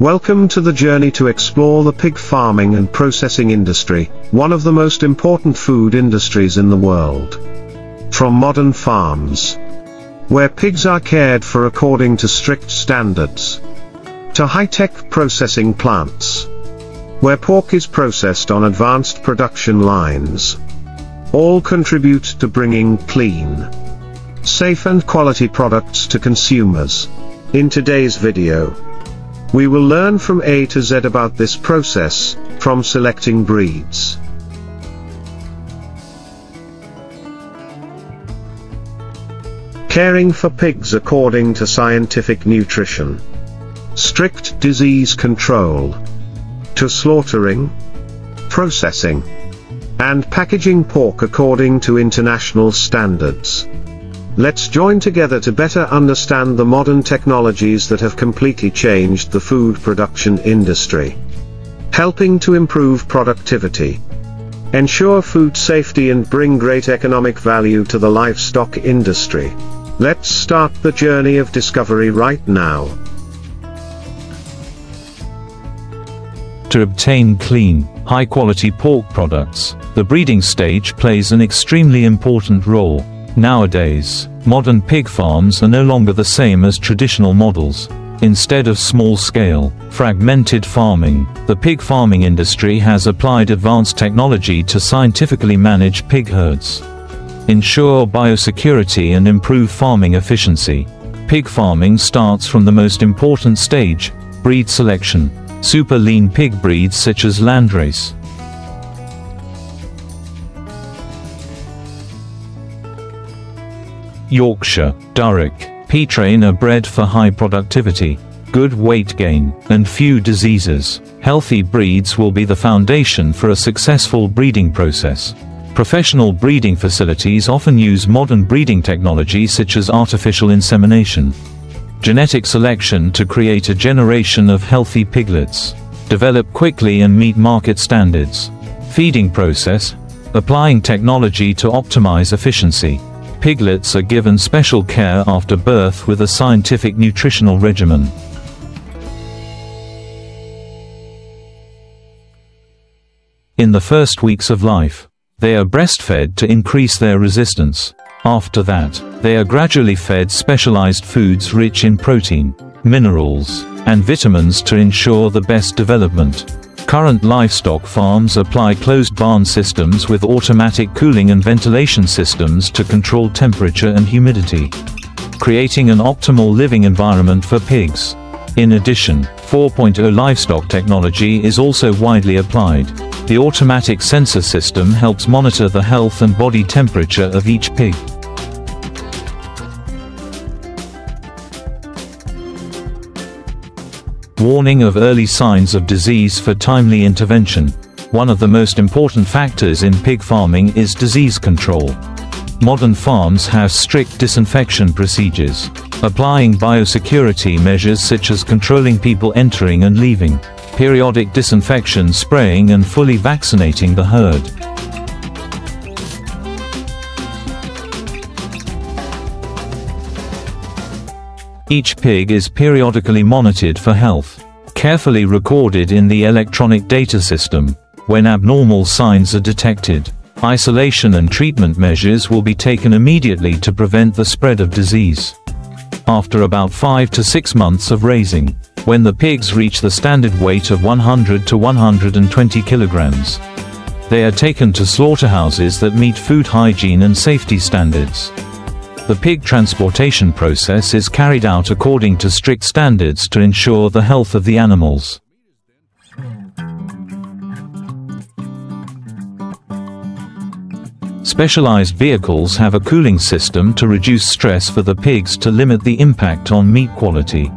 Welcome to the journey to explore the pig farming and processing industry, one of the most important food industries in the world. From modern farms, where pigs are cared for according to strict standards, to high-tech processing plants, where pork is processed on advanced production lines. All contribute to bringing clean, safe and quality products to consumers. In today's video, we will learn from A to Z about this process, from selecting breeds. Caring for pigs according to scientific nutrition. Strict disease control. To slaughtering, processing, and packaging pork according to international standards. Let's join together to better understand the modern technologies that have completely changed the food production industry. Helping to improve productivity, ensure food safety and bring great economic value to the livestock industry. Let's start the journey of discovery right now. To obtain clean, high-quality pork products, the breeding stage plays an extremely important role. Nowadays, modern pig farms are no longer the same as traditional models. Instead of small-scale, fragmented farming, the pig farming industry has applied advanced technology to scientifically manage pig herds ensure biosecurity and improve farming efficiency. Pig farming starts from the most important stage, breed selection. Super lean pig breeds such as Landrace. Yorkshire, Duroc, Pietrain are bred for high productivity, good weight gain, and few diseases. Healthy breeds will be the foundation for a successful breeding process. Professional breeding facilities often use modern breeding technology such as artificial insemination. Genetic selection to create a generation of healthy piglets. Develop quickly and meet market standards. Feeding process. Applying technology to optimize efficiency. Piglets are given special care after birth with a scientific nutritional regimen. In the first weeks of life, they are breastfed to increase their resistance. After that, they are gradually fed specialized foods rich in protein, minerals, and vitamins to ensure the best development. Current livestock farms apply closed barn systems with automatic cooling and ventilation systems to control temperature and humidity, creating an optimal living environment for pigs. In addition, 4.0 livestock technology is also widely applied. The automatic sensor system helps monitor the health and body temperature of each pig. Warning of early signs of disease for timely intervention. One of the most important factors in pig farming is disease control. Modern farms have strict disinfection procedures, applying biosecurity measures such as controlling people entering and leaving periodic disinfection spraying and fully vaccinating the herd. Each pig is periodically monitored for health, carefully recorded in the electronic data system. When abnormal signs are detected, isolation and treatment measures will be taken immediately to prevent the spread of disease. After about 5 to 6 months of raising, when the pigs reach the standard weight of 100 to 120 kilograms. They are taken to slaughterhouses that meet food hygiene and safety standards. The pig transportation process is carried out according to strict standards to ensure the health of the animals. Specialized vehicles have a cooling system to reduce stress for the pigs to limit the impact on meat quality.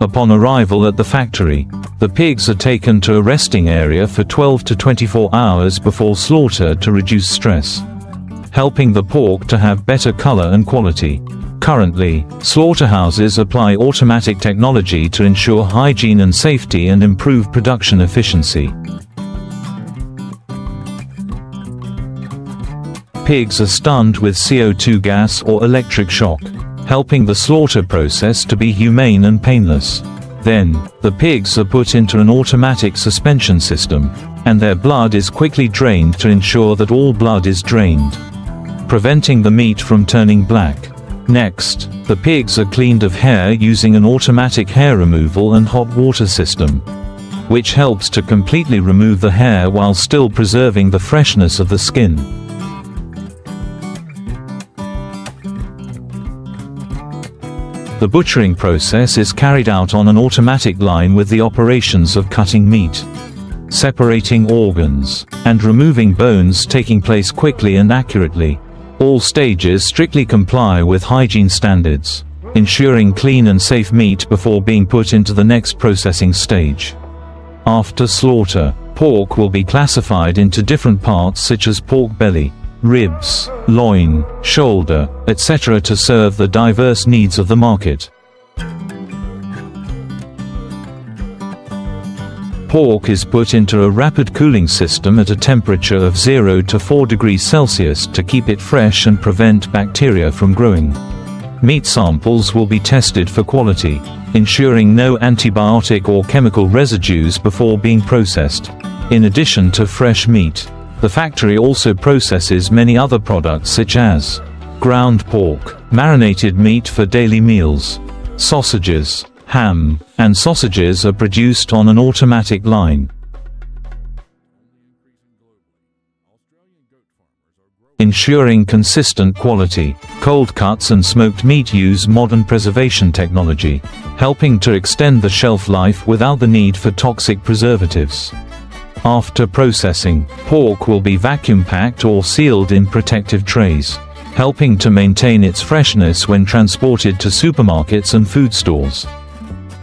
Upon arrival at the factory, the pigs are taken to a resting area for 12 to 24 hours before slaughter to reduce stress, helping the pork to have better color and quality. Currently, slaughterhouses apply automatic technology to ensure hygiene and safety and improve production efficiency. Pigs are stunned with CO2 gas or electric shock helping the slaughter process to be humane and painless. Then, the pigs are put into an automatic suspension system, and their blood is quickly drained to ensure that all blood is drained, preventing the meat from turning black. Next, the pigs are cleaned of hair using an automatic hair removal and hot water system, which helps to completely remove the hair while still preserving the freshness of the skin. The butchering process is carried out on an automatic line with the operations of cutting meat, separating organs, and removing bones taking place quickly and accurately. All stages strictly comply with hygiene standards, ensuring clean and safe meat before being put into the next processing stage. After slaughter, pork will be classified into different parts such as pork belly, ribs, loin, shoulder, etc. to serve the diverse needs of the market. Pork is put into a rapid cooling system at a temperature of 0 to 4 degrees Celsius to keep it fresh and prevent bacteria from growing. Meat samples will be tested for quality, ensuring no antibiotic or chemical residues before being processed. In addition to fresh meat, the factory also processes many other products such as ground pork, marinated meat for daily meals, sausages, ham, and sausages are produced on an automatic line. Ensuring consistent quality, cold cuts and smoked meat use modern preservation technology, helping to extend the shelf life without the need for toxic preservatives. After processing, pork will be vacuum packed or sealed in protective trays, helping to maintain its freshness when transported to supermarkets and food stores.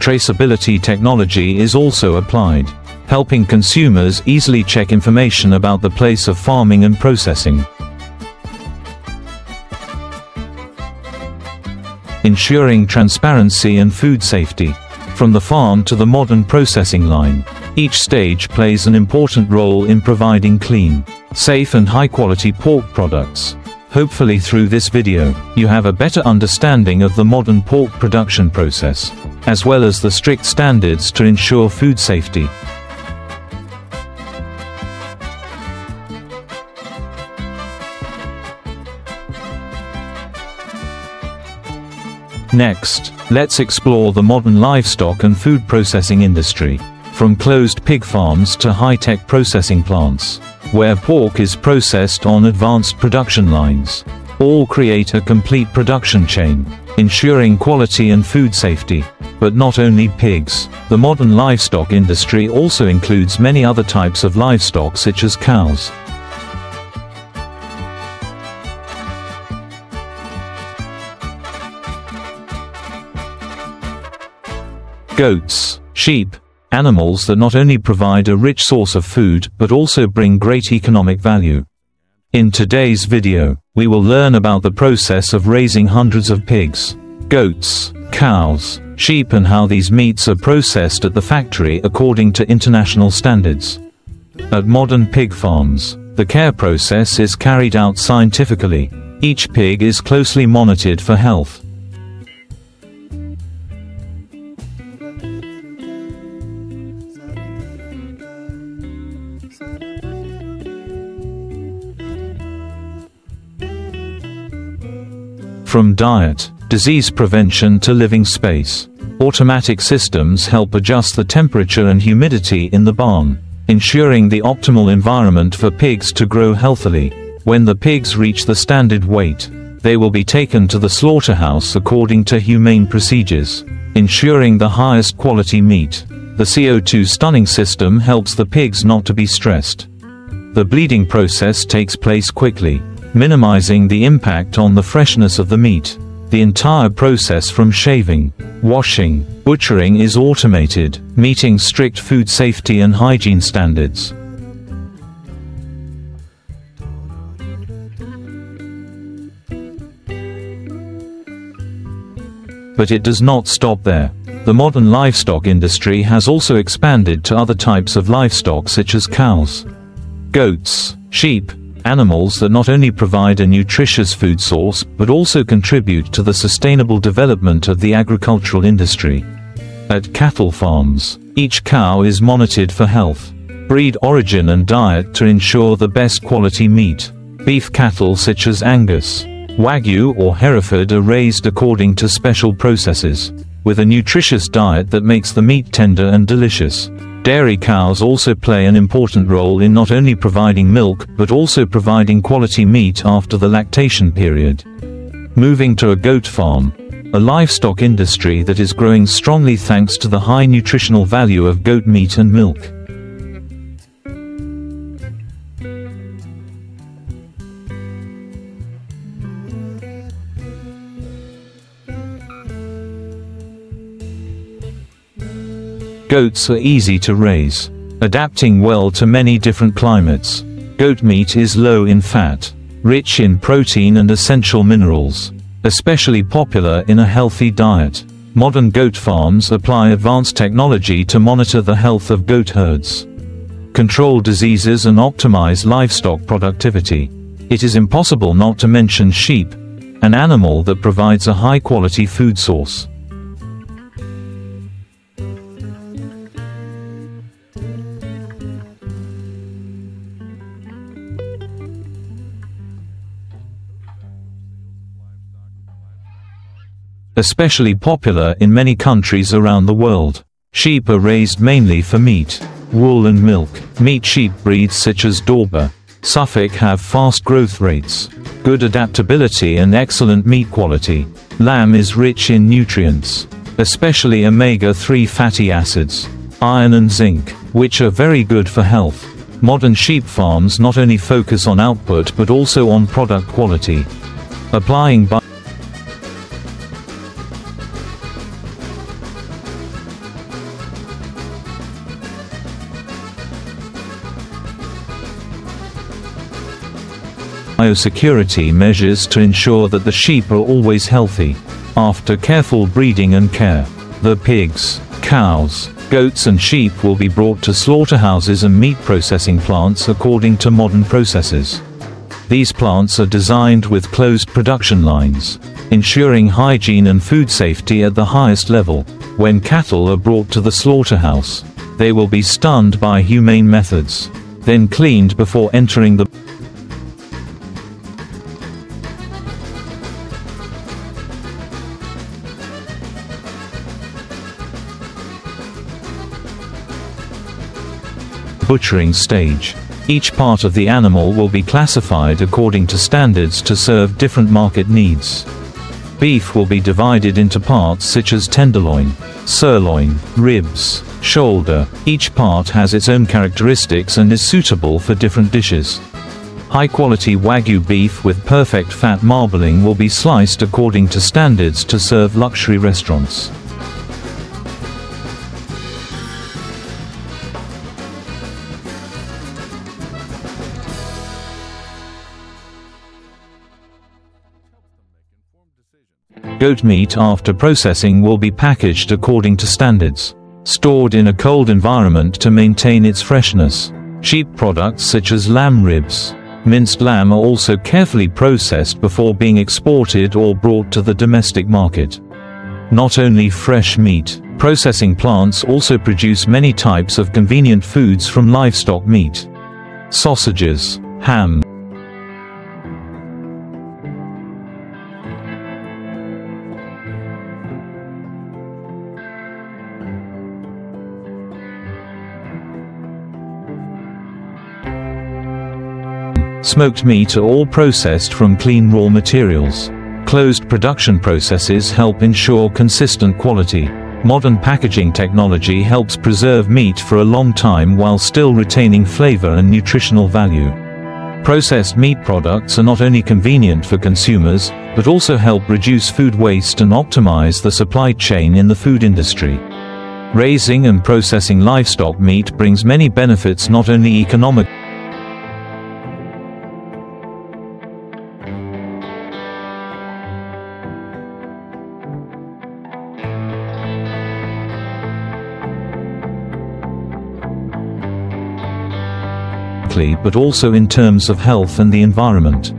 Traceability technology is also applied, helping consumers easily check information about the place of farming and processing. Ensuring transparency and food safety. From the farm to the modern processing line, each stage plays an important role in providing clean, safe and high-quality pork products. Hopefully through this video, you have a better understanding of the modern pork production process, as well as the strict standards to ensure food safety. Next, let's explore the modern livestock and food processing industry. From closed pig farms to high-tech processing plants, where pork is processed on advanced production lines. All create a complete production chain, ensuring quality and food safety. But not only pigs, the modern livestock industry also includes many other types of livestock such as cows, goats, sheep, animals that not only provide a rich source of food but also bring great economic value. In today's video, we will learn about the process of raising hundreds of pigs, goats, cows, sheep and how these meats are processed at the factory according to international standards. At modern pig farms, the care process is carried out scientifically. Each pig is closely monitored for health, From diet, disease prevention to living space. Automatic systems help adjust the temperature and humidity in the barn, ensuring the optimal environment for pigs to grow healthily. When the pigs reach the standard weight, they will be taken to the slaughterhouse according to humane procedures, ensuring the highest quality meat. The CO2 stunning system helps the pigs not to be stressed. The bleeding process takes place quickly, minimizing the impact on the freshness of the meat. The entire process from shaving, washing, butchering is automated, meeting strict food safety and hygiene standards. But it does not stop there. The modern livestock industry has also expanded to other types of livestock such as cows, goats, sheep, animals that not only provide a nutritious food source but also contribute to the sustainable development of the agricultural industry. At cattle farms, each cow is monitored for health, breed origin and diet to ensure the best quality meat. Beef cattle such as Angus, Wagyu or Hereford are raised according to special processes, with a nutritious diet that makes the meat tender and delicious. Dairy cows also play an important role in not only providing milk but also providing quality meat after the lactation period. Moving to a goat farm, a livestock industry that is growing strongly thanks to the high nutritional value of goat meat and milk. Goats are easy to raise, adapting well to many different climates. Goat meat is low in fat, rich in protein and essential minerals especially popular in a healthy diet. Modern goat farms apply advanced technology to monitor the health of goat herds, control diseases and optimize livestock productivity. It is impossible not to mention sheep, an animal that provides a high-quality food source. Especially popular in many countries around the world. Sheep are raised mainly for meat, wool and milk. Meat sheep breeds such as Dorper, Suffolk have fast growth rates, good adaptability and excellent meat quality. Lamb is rich in nutrients, especially omega-3 fatty acids, iron and zinc, which are very good for health. Modern sheep farms not only focus on output but also on product quality. Applying biosecurity measures to ensure that the sheep are always healthy. After careful breeding and care, the pigs, cows, goats and sheep will be brought to slaughterhouses and meat processing plants according to modern processes. These plants are designed with closed production lines, ensuring hygiene and food safety at the highest level. When cattle are brought to the slaughterhouse, they will be stunned by humane methods, then cleaned before entering the butchering stage. Each part of the animal will be classified according to standards to serve different market needs. Beef will be divided into parts such as tenderloin, sirloin, ribs, shoulder. Each part has its own characteristics and is suitable for different dishes. High-quality Wagyu beef with perfect fat marbling will be sliced according to standards to serve luxury restaurants. Goat meat after processing will be packaged according to standards, stored in a cold environment to maintain its freshness. Sheep products such as lamb ribs, minced lamb are also carefully processed before being exported or brought to the domestic market. Not only fresh meat, processing plants also produce many types of convenient foods from livestock meat. Sausages, ham, Smoked meat are all processed from clean raw materials. Closed production processes help ensure consistent quality. Modern packaging technology helps preserve meat for a long time while still retaining flavor and nutritional value. Processed meat products are not only convenient for consumers, but also help reduce food waste and optimize the supply chain in the food industry. Raising and processing livestock meat brings many benefits not only economic but also in terms of health and the environment.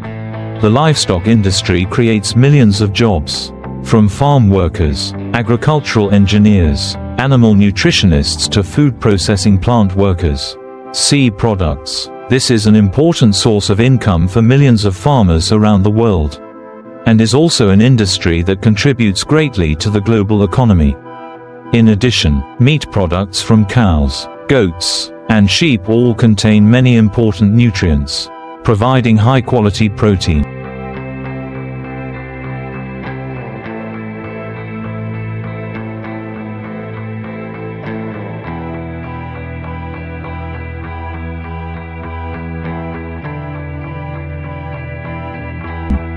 The livestock industry creates millions of jobs. From farm workers, agricultural engineers, animal nutritionists to food processing plant workers. Sea products. This is an important source of income for millions of farmers around the world. And is also an industry that contributes greatly to the global economy. In addition, meat products from cows, goats, and sheep all contain many important nutrients, providing high-quality protein.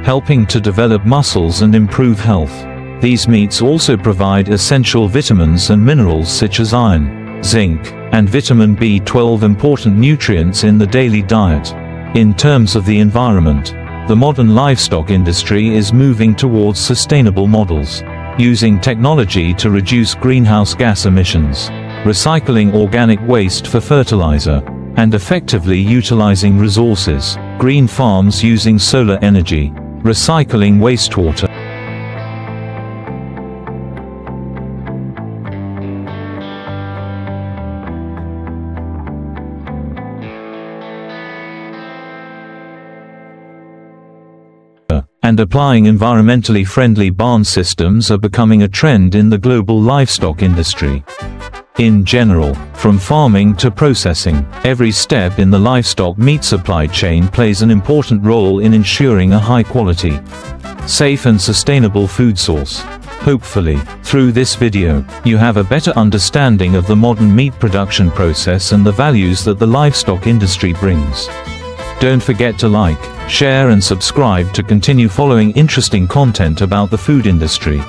helping to develop muscles and improve health. These meats also provide essential vitamins and minerals such as iron, zinc, and vitamin B12 important nutrients in the daily diet. In terms of the environment, the modern livestock industry is moving towards sustainable models, using technology to reduce greenhouse gas emissions, recycling organic waste for fertilizer, and effectively utilizing resources, green farms using solar energy, recycling wastewater. And applying environmentally friendly barn systems are becoming a trend in the global livestock industry. In general, from farming to processing, every step in the livestock meat supply chain plays an important role in ensuring a high quality, safe and sustainable food source. Hopefully, through this video, you have a better understanding of the modern meat production process and the values that the livestock industry brings. Don't forget to like, share and subscribe to continue following interesting content about the food industry.